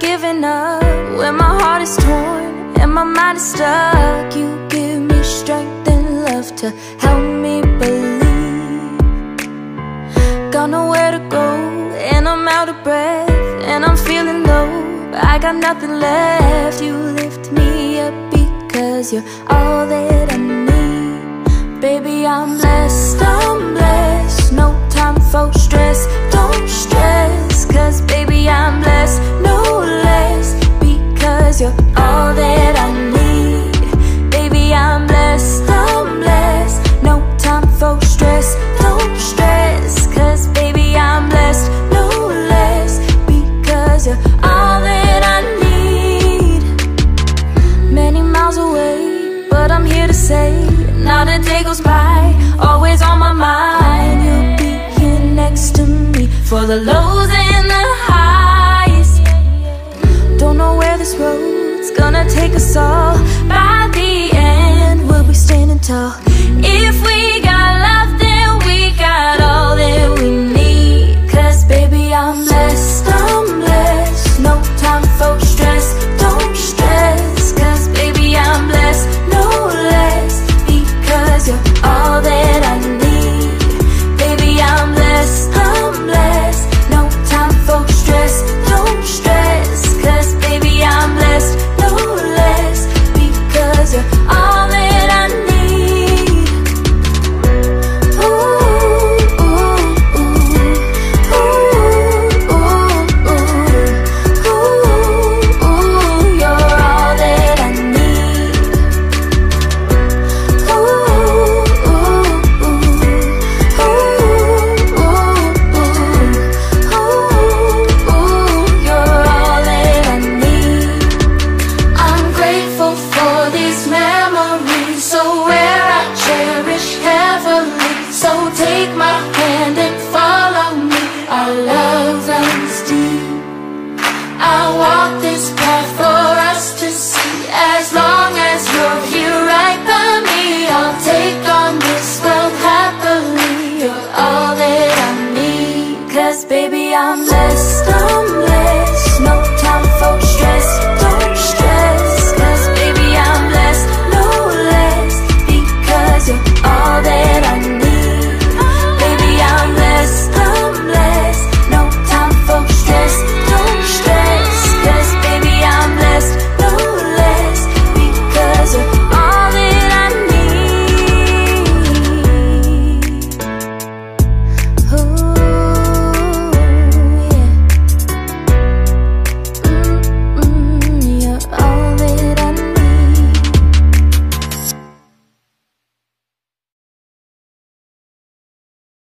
giving up when my heart is torn and my mind is stuck. You give me strength and love to help me believe. Got nowhere to go and I'm out of breath and I'm feeling low. I got nothing left. You lift me up because you're all that I need. Baby, I'm. I'm blessed. Not a day goes by, always on my mind. You'll be here next to me For the lows and the highs. Don't know where this road's gonna take us all. By the end, we'll be standing tall. If we got Because baby, I'm blessed, I'm.